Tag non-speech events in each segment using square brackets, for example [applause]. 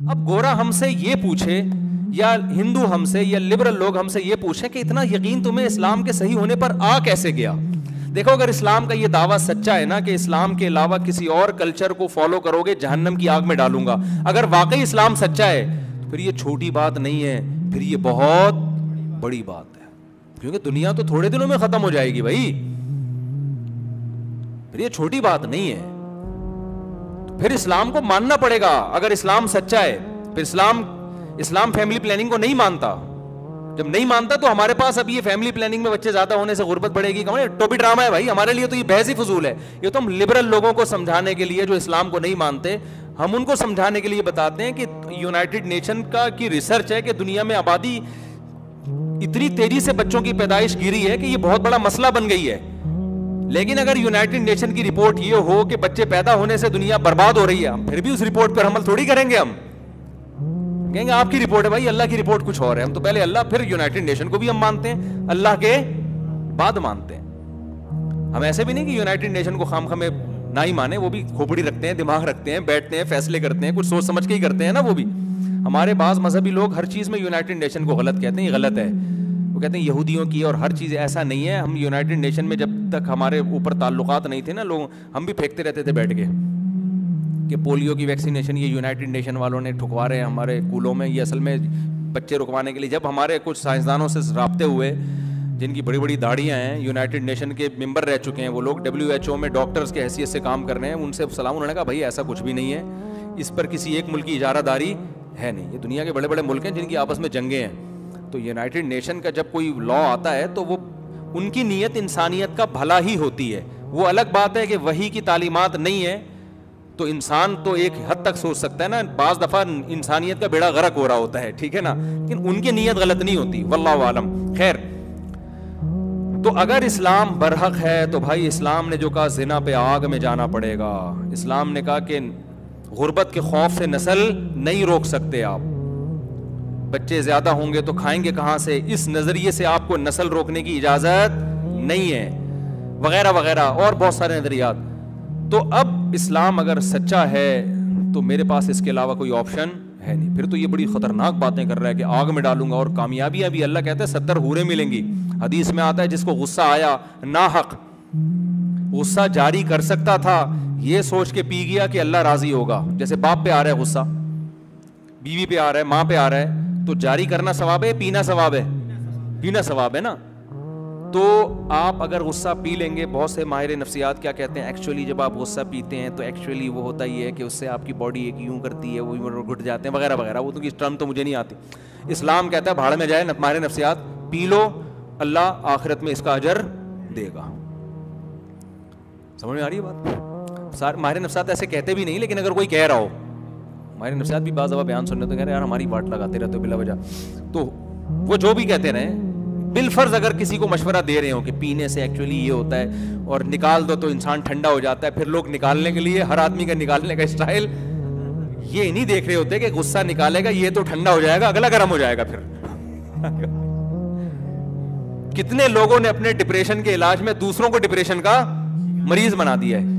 अब गोरा हमसे ये पूछे, या हिंदू हमसे, या लिबरल लोग हमसे ये पूछे कि इतना यकीन तुम्हें इस्लाम के सही होने पर आ कैसे गया? देखो, अगर इस्लाम का ये दावा सच्चा है ना कि इस्लाम के अलावा किसी और कल्चर को फॉलो करोगे, जहन्नम की आग में डालूँगा। अगर वाकई इस्लाम सच्चा है तो फिर ये छोटी बात नहीं है, फिर ये बहुत बड़ी बात है। क्योंकि दुनिया तो थोड़े दिनों में खत्म हो जाएगी भाई। फिर ये छोटी बात नहीं है। फिर इस्लाम को मानना पड़ेगा। अगर इस्लाम सच्चा है, फिर इस्लाम इस्लाम फैमिली प्लानिंग को नहीं मानता। जब नहीं मानता तो हमारे पास अब ये फैमिली प्लानिंग में बच्चे ज़्यादा होने से गुर्बत बढ़ेगी। कौन टोपी ड्रामा है भाई। हमारे लिए तो ये बहस ही फजूल है। ये तो हम लिबरल लोगों को समझाने के लिए जो इस्लाम को नहीं मानते, हम उनको समझाने के लिए बताते हैं कि यूनाइटेड नेशन का की रिसर्च है कि दुनिया में आबादी इतनी तेज़ी से बच्चों की पैदाइश गिरी है कि ये बहुत बड़ा मसला बन गई है। लेकिन अगर यूनाइटेड नेशन की रिपोर्ट ये हो कि बच्चे पैदा होने से दुनिया बर्बाद हो रही है फिर भी उस रिपोर्ट पर अमल थोड़ी करेंगे हम। कहेंगे, आपकी रिपोर्ट है भाई, अल्लाह की रिपोर्ट कुछ और है। हम तो पहले अल्लाह, फिर यूनाइटेड नेशन को भी हम मानते हैं, अल्लाह के बाद मानते हैं। हम ऐसे भी नहीं कि यूनाइटेड नेशन को खाम खामे ना ही माने, वो भी खोपड़ी रखते हैं, दिमाग रखते हैं, बैठते हैं, फैसले करते हैं, कुछ सोच समझ के ही करते हैं ना वो भी। हमारे बाज मजहबी लोग हर चीज़ में यूनाइटेड नेशन को गलत कहते हैं, ये गलत है। वो कहते हैं यहूदियों की, और हर चीज़ ऐसा नहीं है। हम यूनाइटेड नेशन में जब तक हमारे ऊपर ताल्लुकात नहीं थे ना, लोग, हम भी फेंकते रहते थे बैठ के कि पोलियो की वैक्सीनेशन, ये यूनाइटेड नेशन वालों ने ठुकवा रहे हैं हमारे स्कूलों में, ये असल में बच्चे रुकवाने के लिए। जब हमारे कुछ साइंसदानों से रबते हुए, जिनकी बड़ी बड़ी दाढ़ियाँ हैं यूनाइटेड नेशन के मेंबर रह चुके हैं वो लोग डब्ल्यू एच ओ में डॉक्टर्स के हैसियत से काम कर रहे हैं, उनसे सलाम, उन्होंने कहा, भाई, ऐसा कुछ भी नहीं है। इस पर किसी एक मुल्क की इजारादारी है नहीं। ये दुनिया के बड़े बड़े मुल्क हैं जिनकी आपस में जंगे हैं। तो यूनाइटेड नेशन का जब कोई लॉ आता है तो वो उनकी नीयत इंसानियत का भला ही होती है। वो अलग बात है कि वही की तालीमत नहीं है तो इंसान तो एक हद तक सोच सकता है ना, बाज दफ़ा इंसानियत का बेड़ा गरक हो रहा होता है, ठीक है ना? लेकिन उनकी नीयत गलत नहीं होती, वल्लाह आलम। खैर तो अगर इस्लाम बरहक है तो भाई इस्लाम ने जो कहा, जिना पे आग में जाना पड़ेगा। इस्लाम ने कहा कि गुर्बत के खौफ से नस्ल नहीं रोक सकते आप। बच्चे ज़्यादा होंगे तो खाएँगे कहाँ से? इस नज़रिए से आपको नस्ल रोकने की इजाज़त नहीं है। वगैरह वगैरह, और बहुत सारे नजरियात। तो अब इस्लाम अगर सच्चा है तो मेरे पास इसके अलावा कोई ऑप्शन है नहीं। फिर तो ये बड़ी खतरनाक बातें कर रहा है कि आग में डालूँगा और कामयाबियाँ भी अल्लाह कहते हैं सत्तर हूरें मिलेंगी। हदीस में आता है जिसको गुस्सा आया ना हक गुस्सा जारी कर सकता था, ये सोच के पी गया कि अल्लाह राज़ी होगा। जैसे बाप पे आ रहा है गुस्सा, बीवी पे आ रहा है, माँ पे आ रहा है तो जारी करना सवाब है, पीना सवाब है। पीना सवाब है ना? तो आप अगर गुस्सा पी लेंगे, बहुत से माहिर नफ्सियात क्या कहते हैं एक्चुअली जब आप गुस्सा पीते हैं तो एक्चुअली वो होता ही है कि उससे आपकी बॉडी एक यूँ करती है, वो घुट जाते हैं, वगैरह वगैरह। वो तो टर्म तो मुझे नहीं आती। इस्लाम कहता है, भाड़ में जाए माहिर नफ्सियात, पी लो, अल्लाह आखिरत में इसका अजर देगा। समझ में आ रही है बात? माहिर नफ्सियात ऐसे कहते भी नहीं, लेकिन अगर कोई कह रहा हो माहिर नफ्सियात भी बाज़ बयान सुनने तो कह रहे यार, हमारी बात लगाते रहते हो बिला वजह। तो वो जो भी कहते रहे बिलफर्ज अगर किसी को मशवरा दे रहे हो कि पीने से एक्चुअली ये होता है और निकाल दो तो इंसान ठंडा हो जाता है, फिर लोग निकालने के लिए, हर आदमी का निकालने का स्टाइल ये नहीं देख रहे होते कि गुस्सा निकालेगा, ये तो ठंडा हो जाएगा, अगला गर्म हो जाएगा फिर। कितने लोगों ने अपने डिप्रेशन के इलाज में दूसरों को डिप्रेशन का मरीज़ बना दिया है?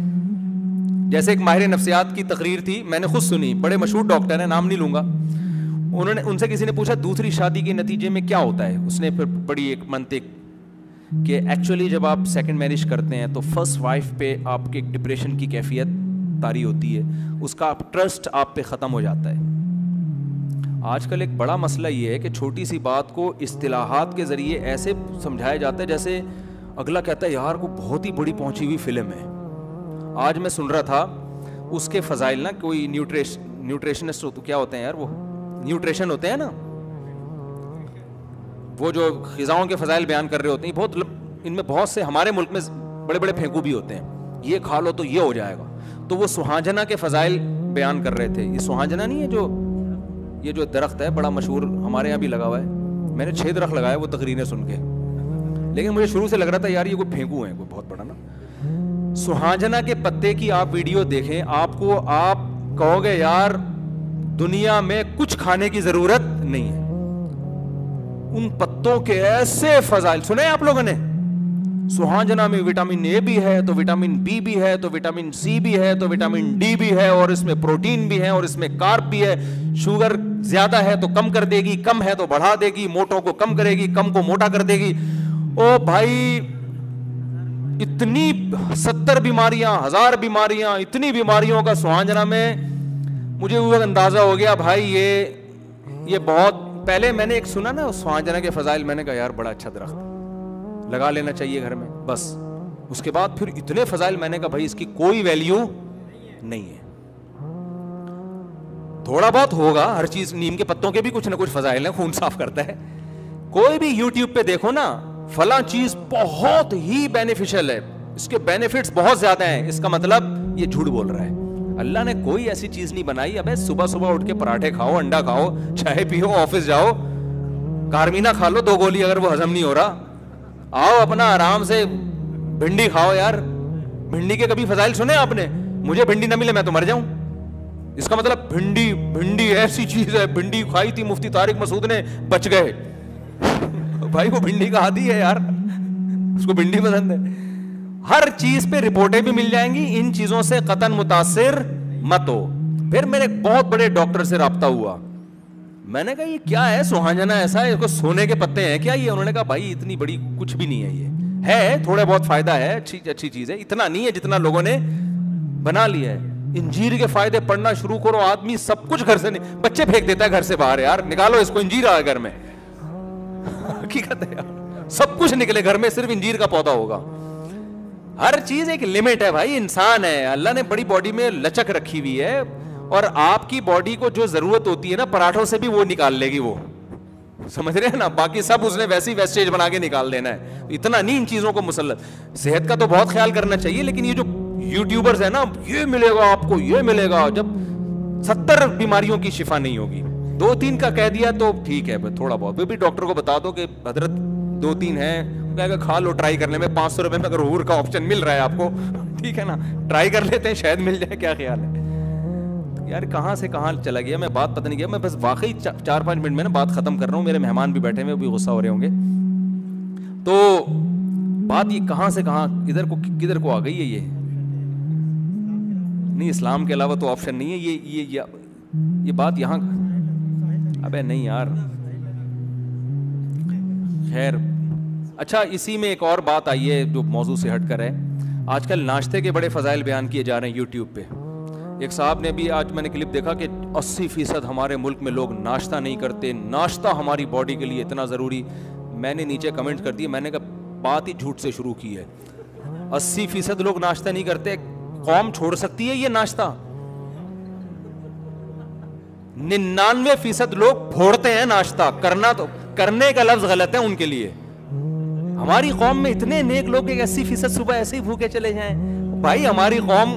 जैसे एक माहिर नफ्सियात की तकरीर थी, मैंने खुद सुनी, बड़े मशहूर डॉक्टर है, नाम नहीं लूँगा। उन्होंने, उनसे किसी ने पूछा, दूसरी शादी के नतीजे में क्या होता है? उसने फिर बड़ी एक मंतिक कि एक्चुअली जब आप सेकंड मैरिज करते हैं तो फ़र्स्ट वाइफ पे आपके डिप्रेशन की कैफियत तारी होती है। उसका आप ट्रस्ट आप पे ख़त्म हो जाता है। आजकल एक बड़ा मसला ये है कि छोटी सी बात को इस्तेलाहात के ज़रिए ऐसे समझाया जाता है जैसे अगला कहता है, यार को बहुत ही बड़ी पहुँची हुई फ़िल्म है। आज मैं सुन रहा था उसके फ़जाइल ना, कोई न्यूट्रेश, न्यूट्रेशनिस्ट हो तो क्या होते हैं यार वो? न्यूट्रिशन होते हैं ना? वो जो खिजाओं के फजाइल बयान कर रहे होते हैं बहुत इनमें बहुत से हमारे मुल्क में बड़े बड़े फेंकू भी होते हैं। ये खा लो तो ये हो जाएगा। तो वो सुहाजना के फजाइल बयान कर रहे थे। ये सुहाजना नहीं है जो, ये जो दरख्त है, बड़ा मशहूर हमारे यहाँ भी लगा हुआ है। मैंने छह दरख्त लगाया वो तकरीरें सुन के। लेकिन मुझे शुरू से लग रहा था, यार ये कोई फेंकू है, कोई बहुत बड़ा ना। सुहाजना के पत्ते की आप वीडियो देखें, आपको आप कहोगे, यार, दुनिया में कुछ खाने की ज़रूरत नहीं है। उन पत्तों के ऐसे फजाइल, सुने आप लोगों ने? सुहाजना में विटामिन ए भी है तो विटामिन बी भी है तो विटामिन सी भी है तो विटामिन डी भी है, और इसमें प्रोटीन भी है, और इसमें कार्ब भी है। शुगर ज़्यादा है तो कम कर देगी, कम है तो बढ़ा देगी, मोटों को कम करेगी, कम को मोटा कर देगी। ओ भाई इतनी सत्तर बीमारियाँ, हज़ार बीमारियाँ, इतनी बीमारियों का सुहाजना में मुझे वो अंदाज़ा हो गया, भाई ये ये बहुत, पहले मैंने एक सुना ना सुहाजना के फजाइल, मैंने कहा, यार, बड़ा अच्छा दरख्त लगा लेना चाहिए घर में, बस। उसके बाद फिर इतने फजाइल, मैंने कहा, भाई, इसकी कोई वैल्यू नहीं है। थोड़ा बहुत होगा, हर चीज़, नीम के पत्तों के भी कुछ ना कुछ फजाइल है, खून साफ़ करता है। कोई भी यूट्यूब पे देखो ना फला चीज़ बहुत ही बेनिफिशियल है। इसके बेनिफिट्स बहुत ज़्यादा हैं। इसका मतलब ये झूठ बोल रहा है। अल्लाह ने कोई ऐसी चीज़ नहीं बनाई। अबे सुबह सुबह उठ के पराठे खाओ, अंडा खाओ, चाय पियो, ऑफ़िस जाओ। कारमीना खा लो, दो गोली अगर वो हजम नहीं हो रहा। आओ अपना आराम से भिंडी खाओ यार। भिंडी के कभी फजाइल सुने आपने? मुझे भिंडी ना मिले, मैं तो मर जाऊँ। इसका मतलब भिंडी भिंडी ऐसी चीज़ है। भिंडी खाई थी मुफ्ती तारिक मसूद ने, बच गए। भाई, वो भिंडी का आदि है यार। उसको भिंडी पसंद है। हर चीज़ पे रिपोर्टें भी मिल जाएँगी, इन चीज़ों से कतन मुतासिर मत हो। फिर मेरे बहुत बड़े डॉक्टर से रहा हुआ। मैंने कहा, ये क्या है? सुहाजना ऐसा है, इसको सोने के पत्ते हैं क्या ये? उन्होंने कहा, भाई, इतनी बड़ी कुछ भी नहीं है ये। है, थोड़े बहुत फ़ायदा है, अच्छी अच्छी चीज़ है। इतना नहीं है जितना लोगों ने बना लिया है। इंजीर के फ़ायदे पढ़ना शुरू करो, आदमी सब कुछ घर से नहीं बच्चे फेंक देता है घर से बाहर, यार। निकालो इसको, इंजीर आ घर में। हकीकत है? यार सब कुछ निकले, घर में सिर्फ़ इंजीर का पौधा होगा। हर चीज़ एक लिमिट है भाई, इंसान है। अल्लाह ने बड़ी बॉडी में लचक रखी हुई है, और आपकी बॉडी को जो ज़रूरत होती है ना, पराठों से भी वो निकाल लेगी वो। समझ रहे हैं ना? बाकी सब उसने वैसी वेस्टेज बना के निकाल देना है। इतना नहीं इन चीज़ों को मुसलत सेहत का तो बहुत ख्याल करना चाहिए, लेकिन ये जो यूट्यूबर्स है ना, ये मिलेगा आपको, ये मिलेगा। जब सत्तर बीमारियों की शिफा नहीं होगी। दो तीन का कह दिया तो ठीक है थोड़ा बहुत। फिर भी डॉक्टर को बता दो कि हज़रत दो तीन है कहेगा खा लो ट्राई करने में पाँच सौ रुपए में अगर हूर का ऑप्शन मिल रहा है आपको। [laughs] ठीक है ना? ट्राई कर लेते हैं शायद मिल जाए क्या ख्याल है? यार कहाँ से कहाँ चला गया? मैं बात पता नहीं किया। मैं बस वाकई चा, चार पाँच मिनट में ना बात खत्म कर रहा हूँ। मेरे मेहमान भी बैठे हुए भी गुस्सा हो रहे होंगे। तो बात ये कहाँ से कहाँ इधर को किधर को आ गई है ये? नहीं इस्लाम के अलावा तो ऑप्शन नहीं है। ये ये ये, ये बात यहाँ अबे नहीं यार। खैर अच्छा इसी में एक और बात आई है जो मौजू से हटकर है। आजकल नाश्ते के बड़े फजाइल बयान किए जा रहे हैं यूट्यूब पे। एक साहब ने भी आज मैंने क्लिप देखा कि 80 फ़ीसद हमारे मुल्क में लोग नाश्ता नहीं करते। नाश्ता हमारी बॉडी के लिए इतना ज़रूरी। मैंने नीचे कमेंट कर दिए मैंने कहा, बात ही झूठ से शुरू की है। 80 फ़ीसद लोग नाश्ता नहीं करते, कौम छोड़ सकती है ये नाश्ता? निन्यानवे फ़ीसद लोग फोड़ते हैं नाश्ता। करना तो करने का लफ्ज गलत है उनके लिए। हमारी कौम में इतने नेक लोग अस्सी फ़ीसद सुबह ऐसे ही भूखे चले जाए। भाई, हमारी कौम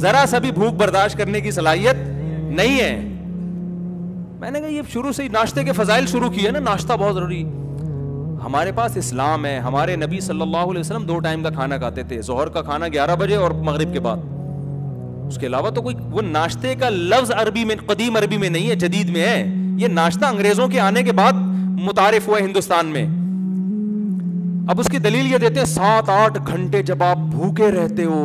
जरा सा भी भूख बर्दाश्त करने की सलाहियत नहीं है। मैंने कहा, ये शुरू से ही नाश्ते के फजाइल शुरू किए ना, नाश्ता बहुत ज़रूरी। हमारे पास इस्लाम है, हमारे नबी सल्लल्लाहु अलैहि वसल्लम दो टाइम का खाना खाते थे, जोहर का खाना 11 बजे और मगरिब के बाद। उसके अलावा तो कोई वो नाश्ते का लफ्ज अरबी में, कदीम अरबी में नहीं है, जदीद में है। ये नाश्ता अंग्रेज़ों के आने के बाद मुतारिफ हुआ हिंदुस्तान में। अब उसकी दलील ये देते हैं, सात आठ घंटे जब आप भूखे रहते हो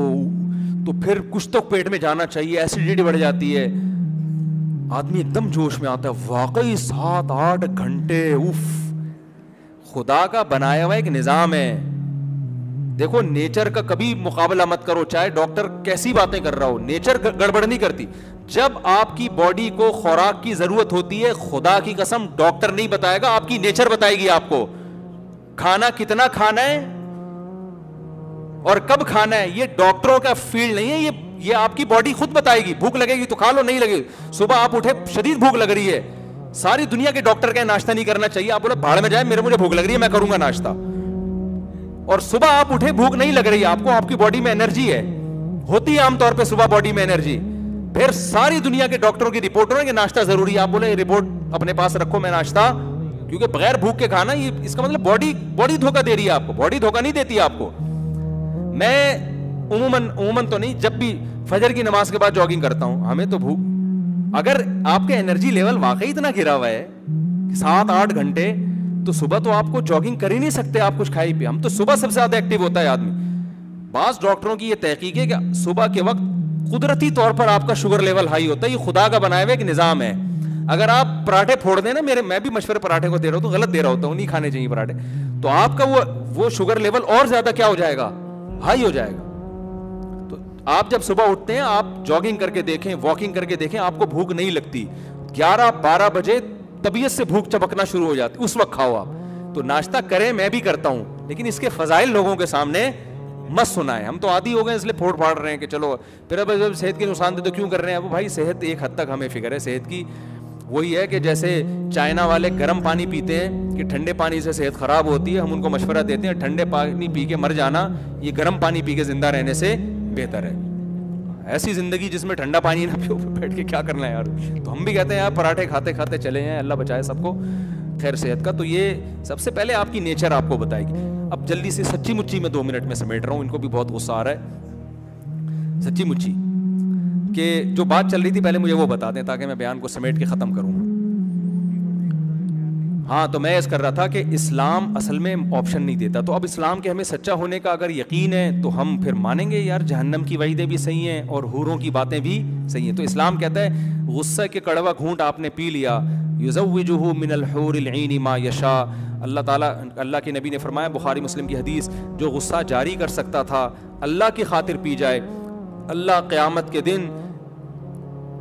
तो फिर कुछ तो पेट में जाना चाहिए, एसिडिटी बढ़ जाती है। आदमी एकदम जोश में आता है, वाकई सात आठ घंटे, उफ। खुदा का बनाया हुआ एक निज़ाम है। देखो नेचर का कभी मुकाबला मत करो, चाहे डॉक्टर कैसी बातें कर रहा हो नेचर गड़बड़ नहीं करती। जब आपकी बॉडी को खुराक की ज़रूरत होती है, खुदा की कसम डॉक्टर नहीं बताएगा, आपकी नेचर बताएगी आपको। खाना कितना खाना है और कब खाना है, ये डॉक्टरों का फ़ील्ड नहीं है, ये ये आपकी बॉडी खुद बताएगी। भूख लगेगी तो खा लो, नहीं लगेगी। सुबह आप उठे, शरीर भूख लग रही है। सारी दुनिया के डॉक्टर का नाश्ता नहीं करना चाहिए। आप बोले, भाड़ में जाए, मेरे मुझे भूख लग रही है, मैं करूँगा नाश्ता। और सुबह आप उठे, भूख नहीं लग रही, आपको आपकी बॉडी में एनर्जी है। होती है आमतौर पर सुबह बॉडी में एनर्जी फिर सारी दुनिया के डॉक्टरों की रिपोर्ट हो नाश्ता ज़रूरी है। आप बोले रिपोर्ट अपने पास रखो, मैं नाश्ता। क्योंकि बगैर भूख के खाना, ये, इसका मतलब बॉडी बॉडी धोखा दे रही है आपको। बॉडी धोखा नहीं देती आपको। मैं उमूमन उमूमन तो नहीं, जब भी फजर की नमाज़ के बाद जॉगिंग करता हूँ, हमें तो भूख। अगर आपके एनर्जी लेवल वाकई इतना गिरा हुआ है सात आठ घंटे तो सुबह तो आपको जॉगिंग कर ही नहीं सकते आप कुछ खाई पे हम तो सुबह सबसे ज़्यादा एक्टिव होता है आदमी। बास डॉक्टरों की ये तहकीक है कि सुबह के वक्त कुदरती तौर पर आपका शुगर लेवल हाई होता है। ये खुदा का बनाया हुआ एक निज़ाम है। अगर आप पराठे फोड़ दें ना, मेरे, मैं भी मशवरे पराठे को दे रहा हूँ तो गलत दे रहा होता हूँ, नहीं खाने चाहिए पराठे। तो आपका वो वो शुगर लेवल और ज़्यादा क्या हो जाएगा? हाई हो जाएगा। तो आप जब सुबह उठते हैं, आप जॉगिंग करके देखें वॉकिंग करके देखें, आपको भूख नहीं लगती। ग्यारह बारह बजे तबीयत से भूख चपकना शुरू हो जाती, उस वक्त खाओ आप। तो नाश्ता करें, मैं भी करता हूँ, लेकिन इसके फजाइल लोगों के सामने मत सुनाए। हम तो आदि हो गए, इसलिए फोड़ फाड़ रहे हैं कि चलो, फिर अब जब सेहत के नुकसान दे तो क्यों कर रहे हैं? अब भाई सेहत एक हद तक हमें फ़िक्र है, सेहत की वही है कि जैसे चाइना वाले गर्म पानी पीते हैं कि ठंडे पानी से सेहत खराब होती है, हम उनको मशवरा देते हैं, ठंडे पानी पी के मर जाना, ये गर्म पानी पी के ज़िंदा रहने से बेहतर है। ऐसी ज़िंदगी जिसमें ठंडा पानी ना पियो बैठ के क्या करना है यार? तो हम भी कहते हैं, यार, पराठे खाते खाते चले हैं अल्लाह बचाए सबको, खैर सेहत का। तो ये सबसे पहले आपकी नेचर आपको बताएगी। अब जल्दी से सच्ची मुच्ची में दो मिनट में समेट रहा हूँ, इनको भी बहुत गुस्सा आ रहा है। सच्ची मुच्ची के जो बात चल रही थी, पहले मुझे वो बता दें, ताकि मैं बयान को समेट के ख़त्म करूँ। हाँ तो मैं ऐसा कर रहा था कि इस्लाम असल में ऑप्शन नहीं देता। तो अब इस्लाम के हमें सच्चा होने का अगर यकीन है तो हम फिर मानेंगे, यार, जहन्नम की वहीदें भी सही हैं और हूरों की बातें भी सही हैं। तो इस्लाम कहता है, गुस्सा के कड़वा घूंट आपने पी लिया युजवजुहु मिनल मा यशा। अल्लाह ताला, अल्लाह के नबी ने फरमाया, बुखारी मुस्लिम की हदीस, जो गुस्सा जारी कर सकता था, अल्लाह की खातिर पी जाए। अल्लाह क़यामत के दिन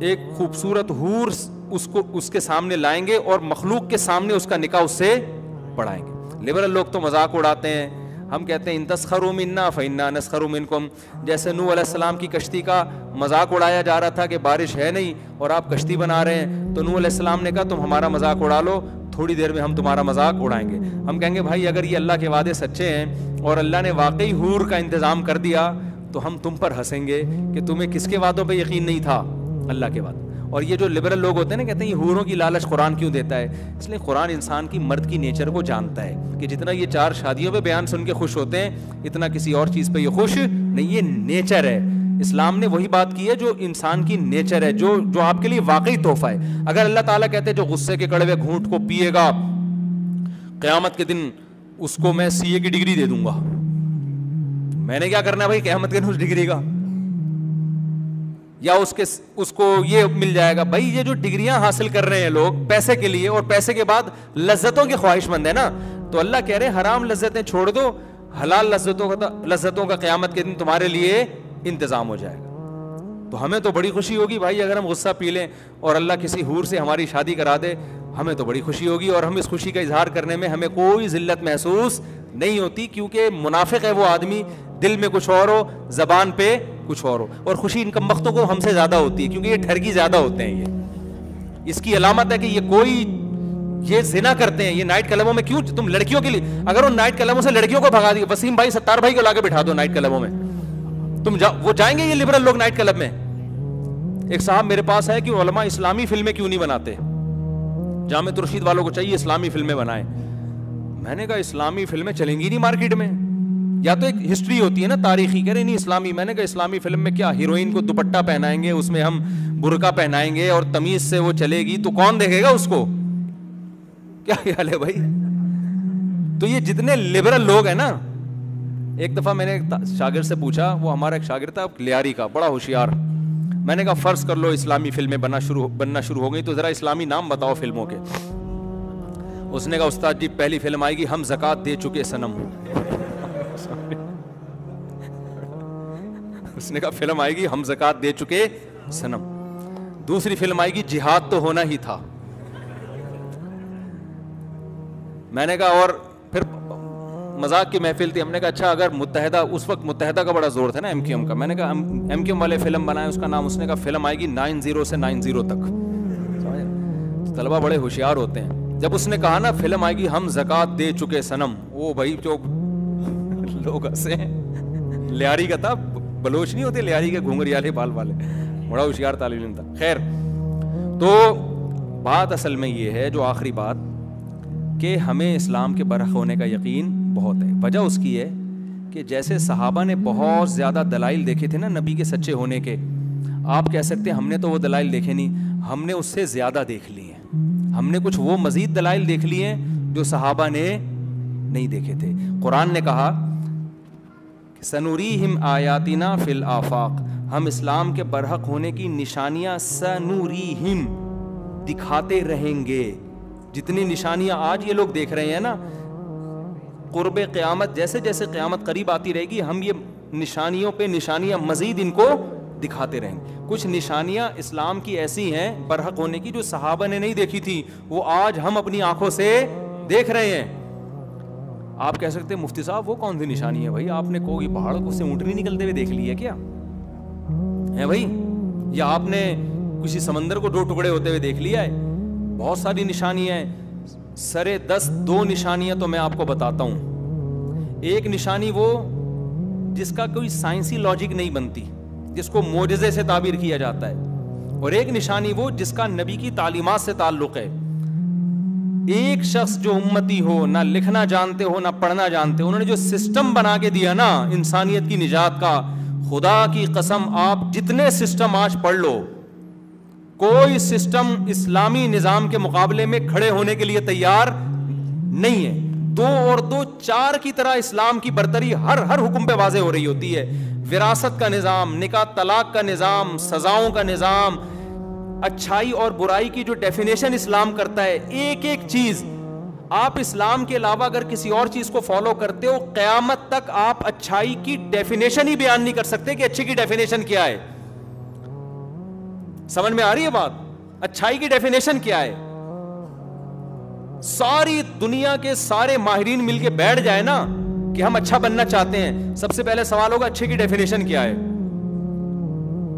एक खूबसूरत हूर उसको, उसके सामने लाएँगे और मखलूक के सामने उसका निकाह उससे पढ़ाएँगे। लिबरल लोग तो मज़ाक उड़ाते हैं। हम कहते हैं, इन तस्खरुम इन्ना फ़ैन्ना नस्खरुम इनकुम जैसे नू सलाम की कश्ती का मज़ाक उड़ाया जा रहा था कि बारिश है नहीं और आप कश्ती बना रहे हैं। तो नू सलाम ने कहा, तुम हमारा मज़ाक उड़ा लो, थोड़ी देर में हम तुम्हारा मज़ाक उड़ाएँगे। हम कहेंगे, भाई, अगर ये अल्लाह के वादे सच्चे हैं और अल्लाह ने वाकई हूर का इंतज़ाम कर दिया तो हम तुम पर हंसेंगे कि तुम्हें किसके वादों पर यकीन नहीं था? अल्लाह के बाद और ये जो लिबरल लोग होते हैं ना, कहते हैं, ये हूरों की लालच कुरान क्यों देता है? इसलिए कुरान इंसान की मर्द की नेचर को जानता है कि जितना ये चार शादियों पे बयान सुन के खुश होते हैं, इतना किसी और चीज़ पे ये खुश नहीं, ये नेचर है। इस्लाम ने वही बात की है जो इंसान की नेचर है, जो जो आपके लिए वाकई तोहफा है। अगर अल्लाह ताला कहते हैं, जो गुस्से के कड़वे घूंट को पिएगा, क़यामत के दिन उसको मैं सीए की डिग्री दे दूँगा। मैंने क्या करना है भाई? क़यामत के दिन उस डिग्री का। या उसके उसको ये मिल जाएगा, भाई, ये जो डिग्रियाँ हासिल कर रहे हैं लोग पैसे के लिए और पैसे के बाद लज्जतों की ख्वाहिशमंद है ना तो अल्लाह कह रहे हैं, हराम लज्जतें छोड़ दो, हलाल लज्जतों का लज्जतों का क्यामत के दिन तुम्हारे लिए इंतज़ाम हो जाएगा। तो हमें तो बड़ी खुशी होगी, भाई, अगर हम गुस्सा पी लें और अल्लाह किसी हूर से हमारी शादी करा दे, हमें तो बड़ी खुशी होगी और हम इस खुशी का इजहार करने में हमें कोई जिल्लत महसूस नहीं होती, क्योंकि मुनाफिक है वो आदमी, दिल में कुछ और हो, जबान पे कुछ और हो। और खुशी इन कम वक्तों को हमसे ज़्यादा होती है क्योंकि ये ठरगी ज़्यादा होते हैं ये। इसकी अलामत है कि ये कोई ये जिना करते हैं ये नाइट क्लबों में क्यों तुम लड़कियों के लिए अगर उन नाइट क्लबों से लड़कियों को भगा दिए वसीम भाई सत्तार भाई को लाके बिठा दो नाइट क्लबों में। तुम जा, वो जाएँगे ये लिबरल लोग नाइट क्लब में? एक साहब मेरे पास है कि उलमा इस्लामी फ़िल्में क्यों नहीं बनाते? जामे तुरशीद वालों को चाहिए इस्लामी फ़िल्में बनाए। मैंने कहा इस्लामी फ़िल्में चलेंगी नहीं मार्केट में। या तो एक हिस्ट्री होती है ना तारीखी, कह रहे, नहीं, इस्लामी, मैंने कहा, इस्लामी फ़िल्म में क्या हीरोइन को दुपट्टा पहनाएँगे, उसमें हम बुरका पहनाएँगे और तमीज से वो चलेगी तो कौन देखेगा उसको? क्या ख्याल है भाई? तो ये जितने लिबरल लोग हैं ना, एक दफ़ा मैंने एक शागिर से पूछा, वो हमारा एक शागिर था, लियारी का, बड़ा होशियार। मैंने कहा, फ़र्ज़ कर लो, इस्लामी फ़िल्में बनना शुरू बनना शुरू हो गई तो जरा इस्लामी नाम बताओ फ़िल्मों के। उसने कहा, उस्ताद जी, पहली फ़िल्म आएगी, हम जक़ात दे चुके सनम। [laughs] उसने कहा, फ़िल्म आएगी, हम जक़ात दे चुके सनम। दूसरी फ़िल्म आएगी, जिहाद तो होना ही था। मैंने कहा, और फिर मज़ाक की महफिल थी। हमने कहा अच्छा अगर मुतहदा उस वक्त मुतहदा का बड़ा ज़ोर था ना एमकेएम का। मैंने कहा एमकेएम वाले फ़िल्म बनाए, उसका नाम उसने कहा, फ़िल्म आएगी नाइन ज़ीरो से नाइन ज़ीरो तक। तो तलबा बड़े होशियार होते हैं। जब उसने कहा ना, फ़िल्म आएगी, हम जक़ात दे चुके सनम। वो भाई, जो लोग हंसे। लियारी का था, बलोच नहीं होते लियारी के घूंगरियाले बाल वाले बड़ा होशियार तालीम था। खैर तो बात असल में ये है, जो आखिरी बात, कि हमें इस्लाम के बरख होने का यकीन बहुत है। वजह उसकी है कि जैसे सहाबा ने बहुत ज़्यादा दलाइल देखे थे ना नबी के सच्चे होने के, आप कह सकते हैं, हमने तो वो दलाइल देखे नहीं, हमने उससे ज़्यादा देख लिए हैं। हमने कुछ वो मज़ीद दलाइल देख लिए हैं, जो सहाबा ने नहीं देखे थे। कुरान ने कहा सनूरी हिम आयातिना फिल आफाक। हम इस्लाम के बरहक होने की निशानियाँ सनूरी हिम दिखाते रहेंगे। जितनी निशानियाँ आज ये लोग देख रहे हैं ना, कुर्ब क़यामत, जैसे जैसे क़यामत करीब आती रहेगी, हम ये निशानियों पे निशानियाँ मजीद इनको दिखाते रहेंगे। कुछ निशानियाँ इस्लाम की ऐसी हैं बरहक होने की जो सहाबा ने नहीं देखी थी, वो आज हम अपनी आँखों से देख रहे हैं। आप कह सकते हैं, मुफ्ती साहब, वो कौन सी निशानी है भाई? आपने कोई पहाड़ को से ऊँटनी निकलते हुए देख ली है क्या? है भाई? या आपने किसी समंदर को दो टुकड़े होते हुए देख लिया है? बहुत सारी निशानियाँ हैं। सरे दस, दो निशानियाँ तो मैं आपको बताता हूँ। एक निशानी वो जिसका कोई साइंसी लॉजिक नहीं बनती, जिसको मोजे से ताबीर किया जाता है। और एक निशानी वो जिसका नबी की तालीमात से ताल्लुक है। एक शख्स जो उम्मती हो, ना लिखना जानते हो, ना पढ़ना जानते हो, उन्होंने जो सिस्टम बना के दिया ना, इंसानियत की निजात का, खुदा की कसम, आप जितने सिस्टम आज पढ़ लो, कोई सिस्टम इस्लामी निज़ाम के मुकाबले में खड़े होने के लिए तैयार नहीं है। दो और दो, चार की तरह इस्लाम की बरतरी हर हर हुक्म पे वाजे हो रही होती है। विरासत का निज़ाम निका तलाक का निज़ाम, सजाओं का निज़ाम अच्छाई और बुराई की जो डेफिनेशन इस्लाम करता है, एक एक चीज़, आप इस्लाम के अलावा अगर किसी और चीज़ को फॉलो करते हो, कयामत तक आप अच्छाई की डेफिनेशन ही बयान नहीं कर सकते कि अच्छी की डेफिनेशन क्या है। समझ में आ रही है बात? अच्छाई की डेफिनेशन क्या है? सारी दुनिया के सारे माहरीन मिलके बैठ जाए ना कि हम अच्छा बनना चाहते हैं। सबसे पहले सवाल होगा, अच्छे की डेफिनेशन क्या है?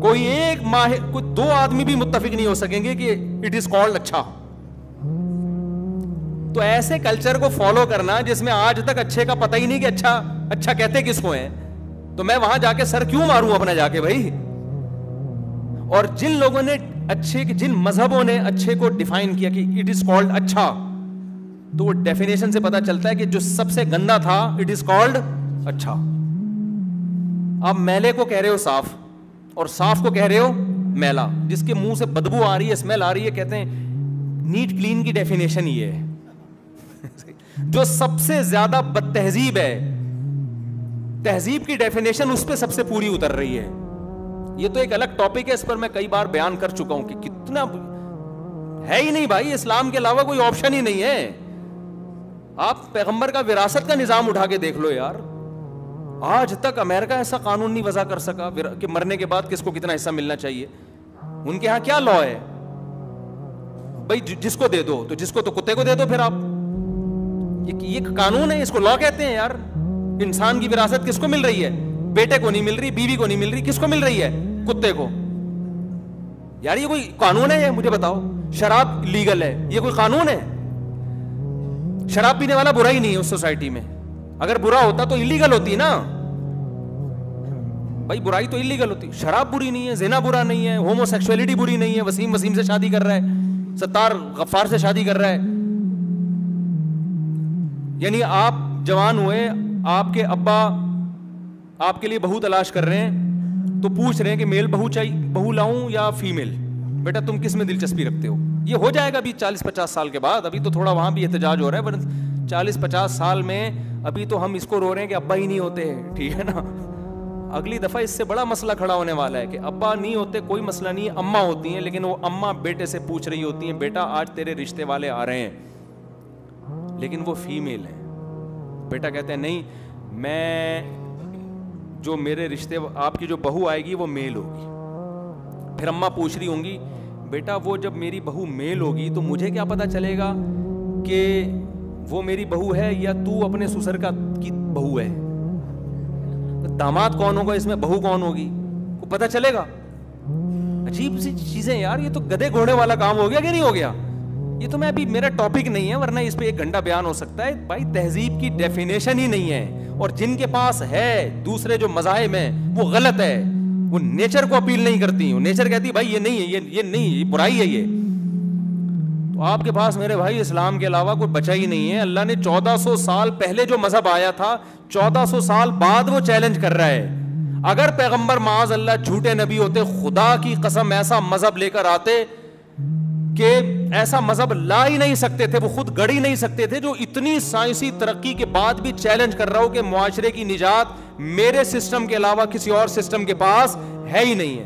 कोई एक माहिर कोई दो आदमी भी मुत्तफिक नहीं हो सकेंगे कि इट इज़ कॉल्ड अच्छा तो ऐसे कल्चर को फॉलो करना जिसमें आज तक अच्छे का पता ही नहीं कि अच्छा अच्छा कहते किसको है। तो मैं वहाँ जाके सर क्यों मारूं अपना जाके भाई? और जिन लोगों ने अच्छे के, जिन मजहबों ने अच्छे को डिफाइन किया कि इट इज़ कॉल्ड अच्छा तो वो डेफिनेशन से पता चलता है कि जो सबसे गंदा था इट इज़ कॉल्ड अच्छा। आप मैले को कह रहे हो साफ़ और साफ़ को कह रहे हो, मैला। जिसके मुँह से बदबू आ रही है स्मेल आ रही है, कहते हैं नीट क्लीन की डेफिनेशन ये है। [laughs] जो सबसे ज़्यादा बदतहजीब है, तहजीब की डेफिनेशन उस पर सबसे पूरी उतर रही है। ये तो एक अलग टॉपिक है, इस पर मैं कई बार बयान कर चुका हूँ कि कितना है ही नहीं भाई, इस्लाम के अलावा कोई ऑप्शन ही नहीं है। आप पैगंबर का विरासत का निज़ाम उठा के देख लो यार। आज तक अमेरिका ऐसा कानून नहीं वजह कर सका कि मरने के बाद किसको कितना हिस्सा मिलना चाहिए। उनके यहाँ क्या लॉ है? भाई जिसको दे दो तो जिसको तो कुत्ते को दे दो फिर आप। ये, ये कानून है इसको लॉ कहते हैं यार। इंसान की विरासत किसको मिल रही है? बेटे को नहीं मिल रही बीवी को नहीं मिल रही किसको मिल रही है? कुत्ते को। यार ये कोई कानून है मुझे बताओ। शराब लीगल है ये कोई कानून है? शराब पीने वाला बुरा ही नहीं है उस सोसाइटी में। अगर बुरा होता तो इलीगल होती ना। भाई बुराई तो इलीगल होती। है शराब बुरी नहीं है, जेना बुरा नहीं है होमोसेक्सुअलिटी बुरी नहीं है, वसीम वसीम से शादी कर रहा है, सत्तार गफ्फार से शादी कर रहा है। यानी आप जवान हुए, आपके अब्बा आपके लिए बहू तलाश कर रहे हैं तो पूछ रहे हैं कि मेल बहू चाहिए, बहू लाऊं या फीमेल बेटा, तुम किसमें दिलचस्पी रखते हो? ये हो जाएगा अभी चालीस पचास साल के बाद, अभी तो थोड़ा वहाँ भी एहतजाज हो रहा है, पर चालीस पचास साल में अभी तो हम इसको रो रहे हैं कि अब्बा ही नहीं होते ठीक है ना? अगली दफ़ा इससे बड़ा मसला खड़ा होने वाला है कि अब्बा नहीं होते, कोई मसला नहीं है अम्मा होती हैं, लेकिन वो अम्मा बेटे से पूछ रही होती हैं, बेटा, आज तेरे रिश्ते वाले आ रहे हैं। लेकिन वो फीमेल है। बेटा कहते हैं, नहीं, मैं, जो मेरे रिश्ते, आपकी जो बहू आएगी, वो मेल होगी। फिर अम्मा पूछ रही होंगी, बेटा, वो जब मेरी बहू मेल होगी तो मुझे क्या पता चलेगा कि वो मेरी बहू है या तू अपने सुसर का, की बहू है? तो दामाद कौन होगा? इसमें बहू कौन होगी? को पता चलेगा? अजीब सी चीज़ें यार, ये तो गधे घोड़े वाला काम हो गया कि नहीं हो गया? ये तो मैं अभी, मेरा टॉपिक नहीं है, वरना इस पर एक घंटा बयान हो सकता है। भाई, तहजीब की डेफिनेशन ही नहीं है। और जिनके पास है, दूसरे जो मजाहब है, वो गलत है। वो नेचर को अपील नहीं करती। वो नेचर कहती भाई, ये नहीं है, ये ये नहीं ये बुराई है ये। आपके पास मेरे भाई इस्लाम के अलावा कोई बचा ही नहीं है। अल्लाह ने 1400 साल पहले जो मज़हब आया था 1400 साल बाद वो चैलेंज कर रहा है। अगर पैगंबर माज अल्लाह झूठे नबी होते, खुदा की कसम ऐसा मज़हब लेकर आते कि ऐसा मज़हब ला ही नहीं सकते थे, वो खुद गढ़ ही नहीं सकते थे, जो इतनी साइंसी तरक्की के बाद भी चैलेंज कर रहा हो कि मुआशरे की निजात मेरे सिस्टम के अलावा किसी और सिस्टम के पास है ही नहीं है।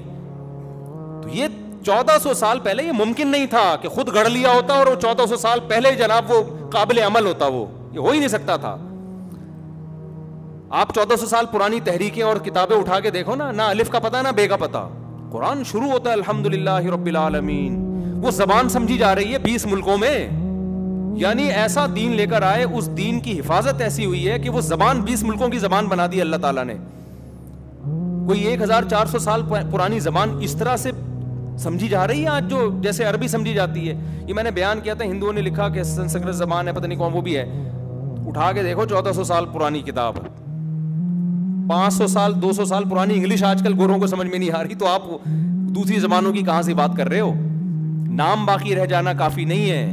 तो ये 1400 साल पहले ये मुमकिन नहीं था कि खुद गढ़ लिया होता और वो 1400 साल पहले जनाब वो काबिल अमल होता वो। ये हो ही नहीं सकता था। आप 1400 साल पुरानी तहरीकें और किताबें उठा के देखो ना ना अलिफ का पता, ना बे का पता। कुरान शुरू होता है, अल्हम्दुलिल्लाह रब्बिल आलमीन। वो जबान समझी जा रही है 20 मुल्कों में। यानी ऐसा दीन लेकर आए, उस दीन की हिफाजत ऐसी हुई है कि वो जबान 20 मुल्कों की जबान बना दी अल्लाह ताला ने। कोई 1400 साल पुरानी जबान इस तरह से समझी जा रही है आज जो जैसे अरबी समझी जाती है? ये मैंने बयान किया था, हिंदुओं ने लिखा कि संस्कृत जबान है, पता नहीं कौन वो भी है। उठा के देखो 1400 साल पुरानी किताब 500 साल 200 साल पुरानी इंग्लिश आजकल गोरों को समझ में नहीं आ रही तो आप दूसरी जबानों की कहाँ से बात कर रहे हो? नाम बाकी रह जाना काफ़ी नहीं है।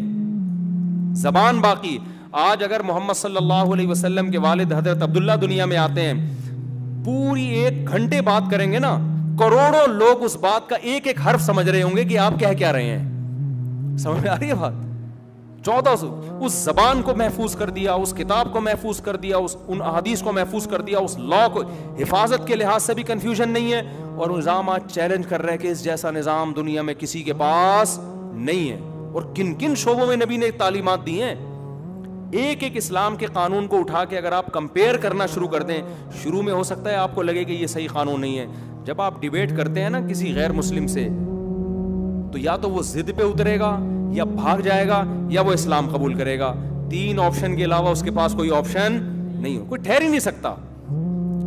जबान बाकी। आज अगर मोहम्मद सल्लल्लाहु अलैहि वसल्लम के वालिद हज़रत अब्दुल्ला दुनिया में आते हैं, पूरी एक घंटे बात करेंगे ना करोड़ों लोग उस बात का एक एक हर्फ समझ रहे होंगे कि आप कह क्या रहे हैं। समझ में आ रही है बात? चौदह सौ, उस जबान को महफूज कर दिया, उस किताब को महफूज कर दिया, उस, उन अहादीस को महफूज कर दिया, उस लॉ को, हिफाजत के लिहाज से भी कंफ्यूजन नहीं है। और निज़ाम आज चैलेंज कर रहे हैं कि इस जैसा निज़ाम दुनिया में किसी के पास नहीं है। और किन किन शोबों में नबी ने तालीमत दी हैं? एक एक इस्लाम के कानून को उठा के अगर आप कंपेयर करना शुरू कर दें, शुरू में हो सकता है आपको लगे कि ये सही कानून नहीं है। जब आप डिबेट करते हैं ना किसी गैर मुस्लिम से तो या तो वो जिद पे उतरेगा, या भाग जाएगा, या वो इस्लाम कबूल करेगा। तीन ऑप्शन के अलावा उसके पास कोई ऑप्शन नहीं हो। कोई ठहर ही नहीं सकता।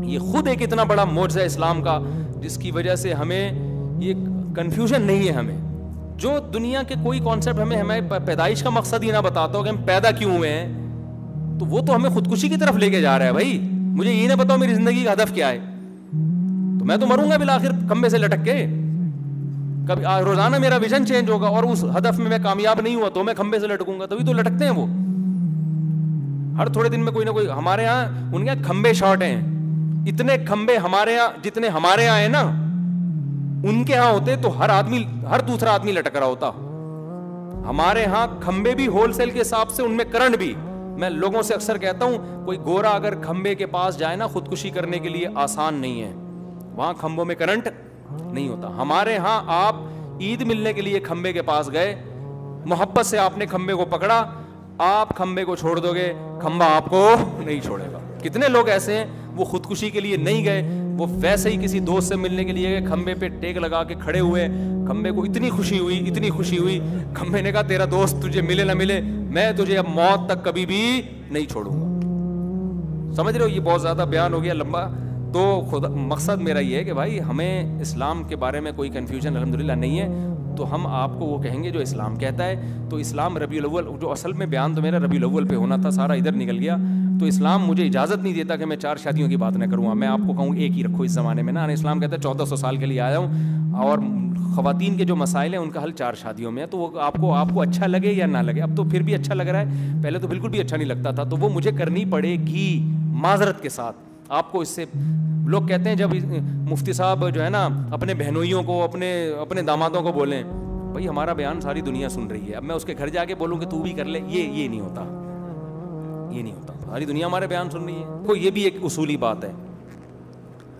ये खुद एक इतना बड़ा मोर्चा इस्लाम का, जिसकी वजह से हमें ये कंफ्यूजन नहीं है हमें। जो दुनिया के कोई कॉन्सेप्ट हमें हमें पैदाइश का मकसद ही ना बताता हो कि हम पैदा क्यों हुए हैं तो वो तो हमें खुदकुशी की तरफ़ लेके जा रहा है भाई। मुझे ये ना बताओ मेरी ज़िंदगी का हदफ क्या है। मैं तो मरूँगा बिल आखिर खंबे से लटक के। कभी रोज़ाना मेरा विजन चेंज होगा और उस हदफ में मैं कामयाब नहीं हुआ तो मैं खंबे से लटकूँगा, तभी तो लटकते हैं वो। हर थोड़े दिन में कोई ना कोई, हमारे यहाँ, उनके यहाँ खंबे शॉर्ट हैं। इतने खंबे हमारे यहाँ, जितने हमारे यहाँ है ना, उनके यहाँ होते तो हर आदमी, हर दूसरा आदमी लटक रहा होता। हमारे यहाँ खंबे भी होलसेल के हिसाब से, उनमें करंट भी। मैं लोगों से अक्सर कहता हूँ, कोई गोरा अगर खंबे के पास जाए ना, खुदकुशी करने के लिए आसान नहीं है। वहाँ खंभों में करंट नहीं होता। हमारे यहाँ आप ईद मिलने के लिए खंबे के पास गए, मोहब्बत से आपने खंबे को पकड़ा, आप खंबे को छोड़ दोगे खंबा आपको नहीं छोड़ेगा। कितने लोग ऐसे हैं, वो खुदकुशी के लिए नहीं गए, वो वैसे ही किसी दोस्त से मिलने के लिए गए खंबे पे टेक लगा के खड़े हुए खंबे को इतनी खुशी हुई, इतनी खुशी हुई खंबे ने कहा, तेरा दोस्त तुझे मिले ना मिले, मैं तुझे अब मौत तक कभी भी नहीं छोड़ूँगा। समझ रहे हो, ये बहुत ज़्यादा बयान हो गया, लंबा। तो खुद, मकसद मेरा ये है कि भाई, हमें इस्लाम के बारे में कोई कन्फ्यूज़न अलहमदिल्ला नहीं है। तो हम आपको वो कहेंगे जो इस्लाम कहता है। तो इस्लाम रबी अव्वल, जो असल में बयान तो मेरा रबी अव्वल पे होना था, सारा इधर निकल गया। तो इस्लाम मुझे इजाज़त नहीं देता कि मैं चार शादियों की बात ना करूँगा मैं आपको कहूँ, एक ही रखो इस ज़माने में ना। इस्लाम कहता है, चौदह सौ साल के लिए आया हूँ और ख़वातीन के जो मसाइल हैं, उनका हल चार शादियों में है। तो वो आपको आपको अच्छा लगे या ना लगे? अब तो फिर भी अच्छा लग रहा है। पहले तो बिल्कुल भी अच्छा नहीं लगता था। तो वो मुझे करनी पड़ेगी, माजरत के साथ। आपको इससे, लोग कहते हैं जब मुफ्ती साहब जो है ना, अपने बहनोइयों को, अपने अपने दामादों को बोलें, भाई हमारा बयान सारी दुनिया सुन रही है, अब मैं उसके घर जाके बोलूँ कि तू भी कर ले। ये ये नहीं होता। ये नहीं होता। सारी दुनिया हमारे बयान सुन रही है। तो ये भी एक उसूली बात है।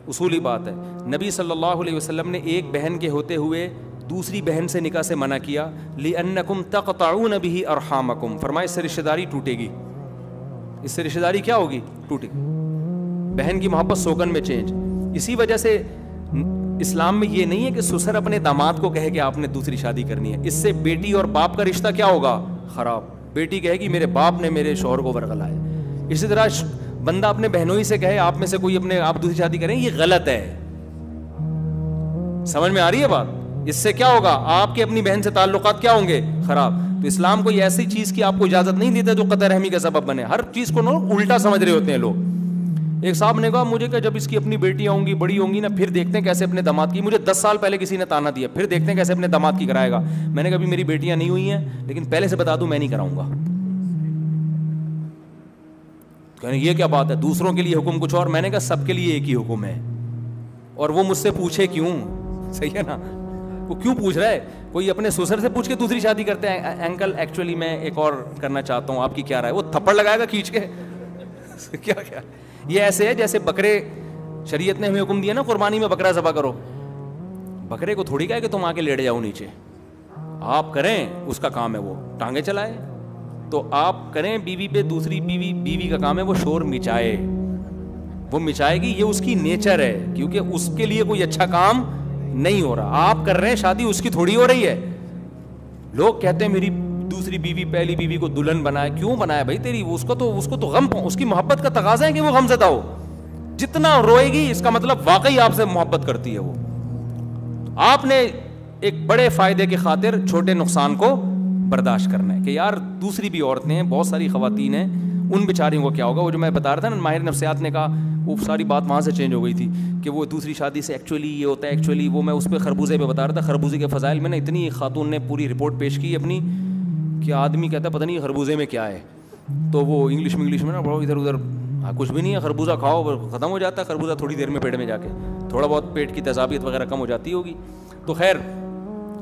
उसूली बात है। नबी सल्लल्लाहु अलैहि वसल्लम ने एक बहन के होते हुए दूसरी बहन से निकाह से मना किया ली अन्नकुम तकताउन बिही अरहामकुम। फरमाए इससे रिश्तेदारी टूटेगी। इससे रिश्तेदारी क्या होगी? टूटेगी। बहन की मोहब्बत सोगन में चेंज। इसी वजह से इस्लाम में ये नहीं है कि सुसर अपने दामाद को कहे कि आपने दूसरी शादी करनी है। इससे बेटी और बाप का रिश्ता क्या होगा? खराब। बेटी कहेगी मेरे बाप ने मेरे शोहर को वर्गलाया इसी तरह बंदा अपने बहनों ही से कहे, आप में से कोई अपने, आप दूसरी शादी करें, ये गलत है। समझ में आ रही है बात? इससे क्या होगा? आपके अपनी बहन से ताल्लुक क्या होंगे? खराब। तो इस्लाम कोई ऐसी चीज़ की आपको इजाज़त नहीं देता जो कतर रहमी का सबब बने। हर चीज़ को उल्टा समझ रहे होते हैं लोग। एक साहब ने कहा, मुझे क्या जब इसकी अपनी बेटियाँ होंगी बड़ी होंगी ना, फिर देखते हैं कैसे अपने दामाद की मुझे दस साल पहले किसी ने ताना दिया, फिर देखते हैं कैसे अपने दामाद की कराएगा। मैंने कभी मेरी बेटियाँ नहीं हुई हैं, लेकिन पहले से बता दूँ, मैं नहीं कराऊँगा। कहने, ये क्या बात है? दूसरों के लिए हुक्म कुछ और? मैंने कहा, सबके लिए एक ही हुक्म है। और वो मुझसे पूछे, क्यों? सही है ना? वो क्यों पूछ रहा है? कोई अपने ससुर से पूछ के दूसरी शादी करते हैं? अंकल एक्चुअली मैं एक और करना चाहता हूँ, आपकी क्या राय? वो थप्पड़ लगाएगा खींच के। [laughs] क्या क्या? ये ऐसे है जैसे बकरे शरीयत ने हमें हुक्म दिया ना, कुर्बानी में बकरा जबा करो। बकरे को थोड़ी कहा कि तुम आके लेट जाओ नीचे। आप करें, उसका काम है वो, टांगे चलाए। तो आप करें, बीवी पे दूसरी बीवी बीवी का काम है वो शोर मिचाए। वो मिचाएगी, ये उसकी नेचर है, क्योंकि उसके लिए कोई अच्छा काम नहीं हो रहा। आप कर रहे हैं, शादी उसकी थोड़ी हो रही है। लोग कहते हैं, मेरी दूसरी बीवी, पहली बीवी को दुल्हन बनाए। क्यों बनाया भाई तेरी? उसको तो उसको तो गम उसकी मोहब्बत का तकाजा है कि वो गम हो जितना रोएगी, इसका मतलब वाकई आपसे मोहब्बत करती है वो। आपने एक बड़े फ़ायदे की खातिर छोटे नुकसान को बर्दाश्त करना है कि यार, दूसरी भी औरतें हैं, बहुत सारी खातन हैं, उन बेचारियों को क्या होगा? वो जो मैं बता रहा था ना, माहिर नफ्सियात ने कहा, वो सारी बात वहाँ से चेंज हो गई थी कि वो दूसरी शादी से एक्चुअली ये होता है एक्चुअली वो मैं उस पर खरबूजे पे बता रहा था, खरबूजे के फ़जाइल में ना इतनी खातून ने पूरी रिपोर्ट पेश की अपनी कि आदमी कहता है पता नहीं खरबूजे में क्या है? तो वो इंग्लिश में इंग्लिश में ना बड़ा इधर उधर हाँ कुछ भी नहीं है खरबूजा खाओ ख़त्म हो जाता है खरबूजा थोड़ी देर में पेट में जाके। थोड़ा बहुत पेट की तेजाबियत वगैरह कम हो जाती होगी। तो खैर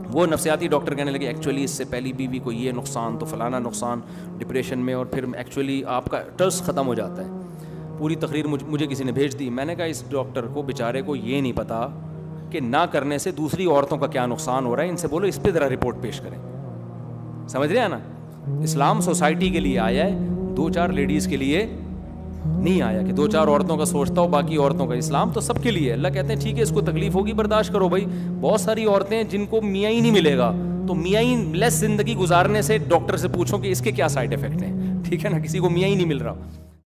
वो नफसियाती डॉक्टर कहने लगे एक्चुअली इससे पहली बीवी को ये नुकसान तो फलाना नुकसान डिप्रेशन में और फिर एक्चुअली आपका टर्स ख़त्म हो जाता है। पूरी तकरीर मुझ, मुझे किसी ने भेज दी। मैंने कहा इस डॉक्टर को बेचारे को ये नहीं पता कि ना करने से दूसरी औरतों का क्या नुकसान हो रहा है इनसे बोलो इस पर ज़रा रिपोर्ट पेश करें। समझ रहे हैं ना? इस्लाम सोसाइटी के लिए आया है, दो चार लेडीज़ के लिए नहीं आया कि दो चार औरतों का सोचता हो, बाकी औरतों का। इस्लाम तो सबके लिए अल्लाह कहते हैं, ठीक है, इसको तकलीफ़ होगी, बर्दाश्त करो भाई। बहुत सारी औरतें जिनको मियाँ ही नहीं मिलेगा। तो मियाँ ही लेस ज़िंदगी गुजारने से डॉक्टर से पूछो कि इसके क्या साइड इफ़ेक्ट हैं। ठीक है ना? किसी को मियाँ ही नहीं मिल रहा।